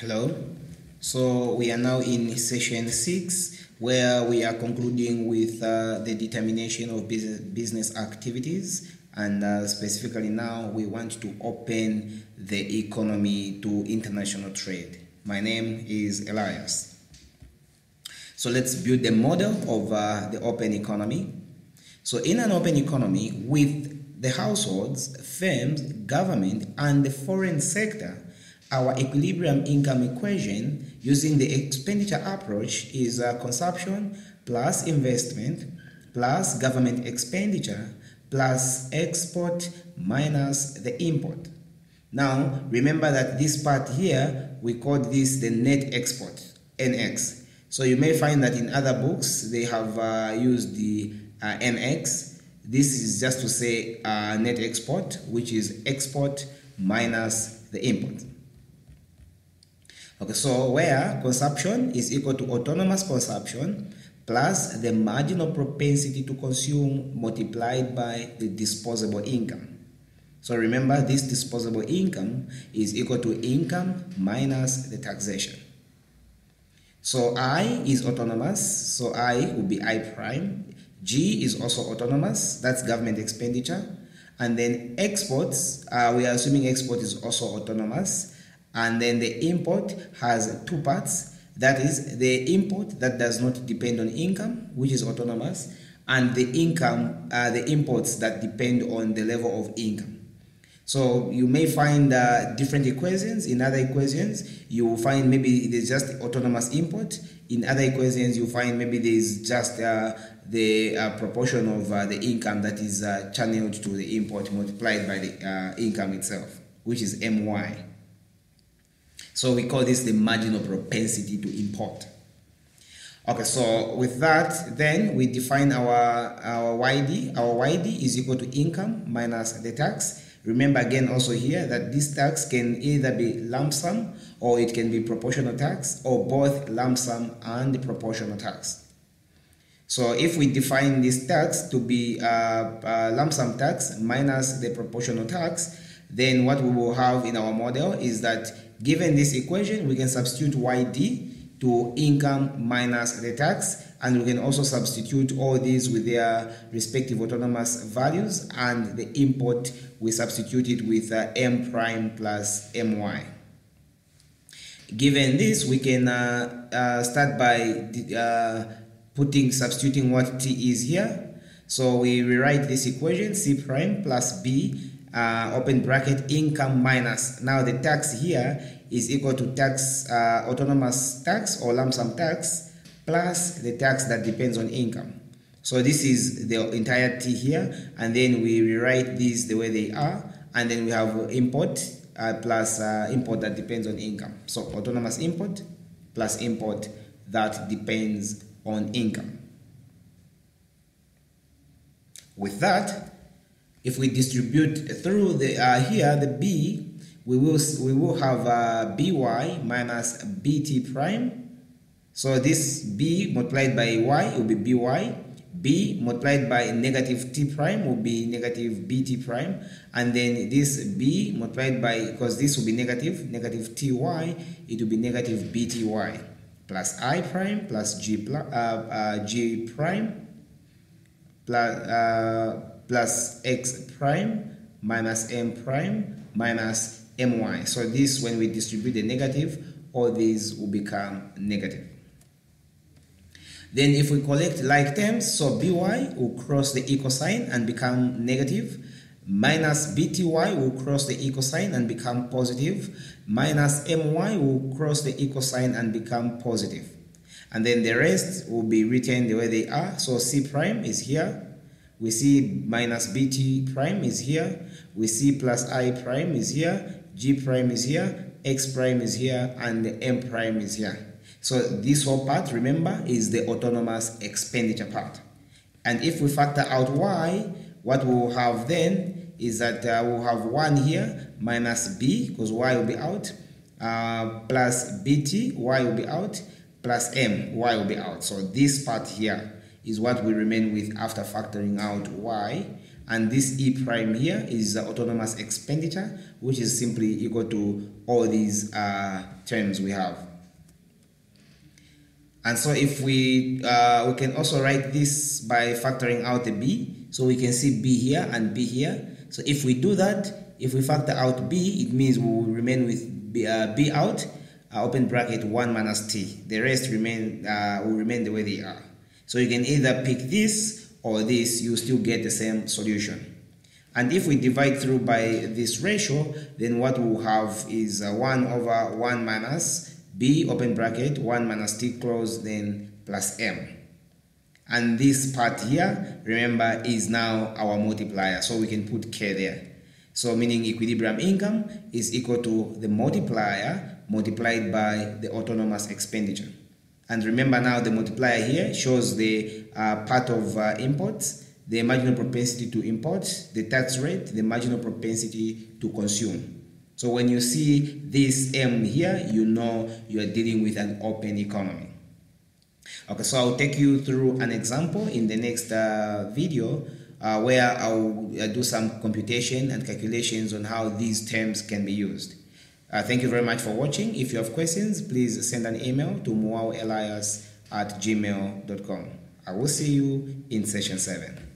Hello. So we are now in session six, where we are concluding with uh, the determination of business, activities, and uh, specifically now we want to open the economy to international trade. My name is Elias. So let's build the model of uh, the open economy. So in an open economy, with the households, firms, government, and the foreign sector our equilibrium income equation using the expenditure approach is uh, consumption plus investment plus government expenditure plus export minus the import. Now, remember that this part here, we call this the net export, NX. So you may find that in other books, they have uh, used the uh, NX. This is just to say uh, net export, which is export minus the import. Okay, so where consumption is equal to autonomous consumption plus the marginal propensity to consume multiplied by the disposable income. So remember this disposable income is equal to income minus the taxation. So I is autonomous, so I will be I prime. G is also autonomous, that's government expenditure. And then exports, uh, we are assuming export is also autonomous and then the import has two parts. That is the import that does not depend on income which is autonomous and the income uh, the imports that depend on the level of income. So you may find uh, different equations. In other equations you will find maybe there's just autonomous import. In other equations you find maybe there's just uh, the uh, proportion of uh, the income that is uh, channeled to the import multiplied by the income itself which is my so we call this the marginal propensity to import. Okay, so with that, then we define our, our YD. Our YD is equal to income minus the tax. Remember again also here that this tax can either be lump sum or it can be proportional tax or both lump sum and proportional tax. So if we define this tax to be a, a lump sum tax minus the proportional tax, then what we will have in our model is that Given this equation, we can substitute YD to income minus the tax and we can also substitute all these with their respective autonomous values and the import we substitute it with uh, m prime plus my. Given this, we can uh, uh, start by uh, putting substituting what t is here. So we rewrite this equation c prime plus b uh, open bracket income minus. Now the tax here is equal to tax uh, autonomous tax or lump sum tax plus the tax that depends on income. So this is the entirety here and then we rewrite these the way they are and then we have import uh, plus uh, import that depends on income. So autonomous import plus import that depends on income. With that if we distribute through the uh, here the b, we will we will have uh, by minus bt prime. So this b multiplied by y will be by. b multiplied by negative t prime will be negative bt prime, and then this b multiplied by because this will be negative negative ty, it will be negative bty plus i prime plus g plus uh, uh, g prime plus uh, plus x prime minus m prime minus my. So this, when we distribute the negative, all these will become negative. Then if we collect like terms, so by will cross the equal sign and become negative, minus bty will cross the equal sign and become positive, minus my will cross the equal sign and become positive. And then the rest will be written the way they are. So c prime is here, we see minus bt prime is here. We see plus i prime is here. g prime is here. x prime is here. And m prime is here. So this whole part, remember, is the autonomous expenditure part. And if we factor out y, what we will have then is that uh, we'll have 1 here minus b, because y will be out, uh, plus bt, y will be out, plus m, y will be out. So this part here is what we remain with after factoring out y and this E prime here is the autonomous expenditure, which is simply equal to all these uh, terms we have. And so if we, uh, we can also write this by factoring out the B. So we can see B here and B here. So if we do that, if we factor out B, it means we will remain with B, uh, B out, uh, open bracket 1 minus T. The rest remain uh, will remain the way they are. So you can either pick this or this, you still get the same solution. And if we divide through by this ratio, then what we'll have is uh, 1 over 1 minus b open bracket 1 minus t close then plus m. And this part here, remember, is now our multiplier. So we can put k there. So meaning equilibrium income is equal to the multiplier multiplied by the autonomous expenditure. And remember now the multiplier here shows the uh, part of uh, imports, the marginal propensity to import, the tax rate, the marginal propensity to consume. So when you see this M here, you know you are dealing with an open economy. Okay, so I'll take you through an example in the next uh, video uh, where I'll uh, do some computation and calculations on how these terms can be used. Uh, thank you very much for watching. If you have questions, please send an email to muauelias at gmail.com. I will see you in session 7.